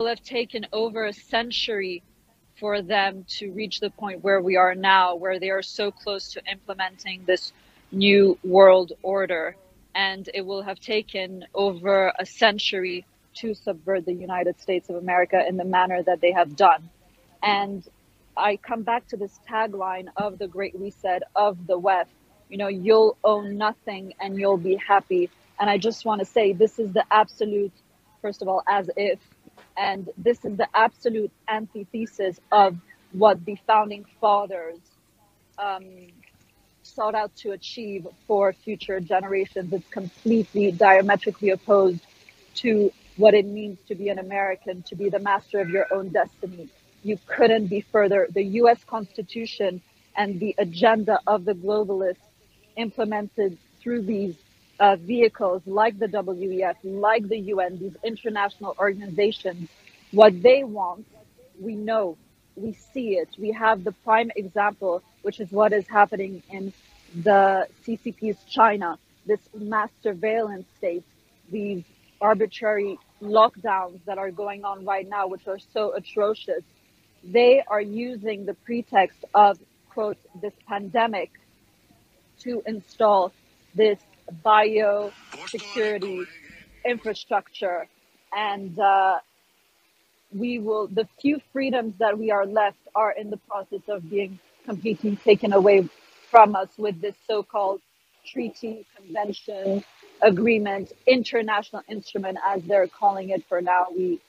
will have taken over a century for them to reach the point where we are now, where they are so close to implementing this new world order. And it will have taken over a century to subvert the United States of America in the manner that they have done. And I come back to this tagline of the Great Reset of the West. You know, you'll own nothing and you'll be happy. And I just want to say this is the absolute, first of all, as if, and this is the absolute antithesis of what the founding fathers um, sought out to achieve for future generations. It's completely diametrically opposed to what it means to be an American, to be the master of your own destiny you couldn't be further. The US Constitution and the agenda of the globalists implemented through these uh, vehicles like the WEF, like the UN, these international organizations, what they want, we know, we see it. We have the prime example, which is what is happening in the CCP's China, this mass surveillance state, these arbitrary lockdowns that are going on right now, which are so atrocious they are using the pretext of, quote, this pandemic to install this bio security infrastructure. And uh, we will, the few freedoms that we are left are in the process of being completely taken away from us with this so called treaty, convention, agreement, international instrument, as they're calling it for now. We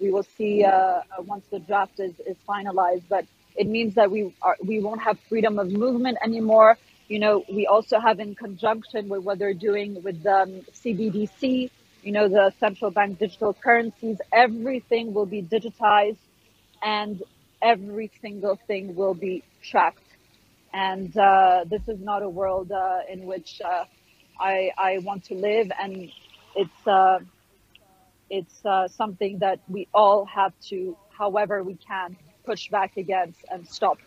we will see uh, uh, once the draft is, is finalized. But it means that we are we won't have freedom of movement anymore. You know, we also have in conjunction with what they're doing with um, CBDC, you know, the central bank digital currencies, everything will be digitized and every single thing will be tracked. And uh, this is not a world uh, in which uh, I, I want to live. And it's, uh, it's uh, something that we all have to, however we can, push back against and stop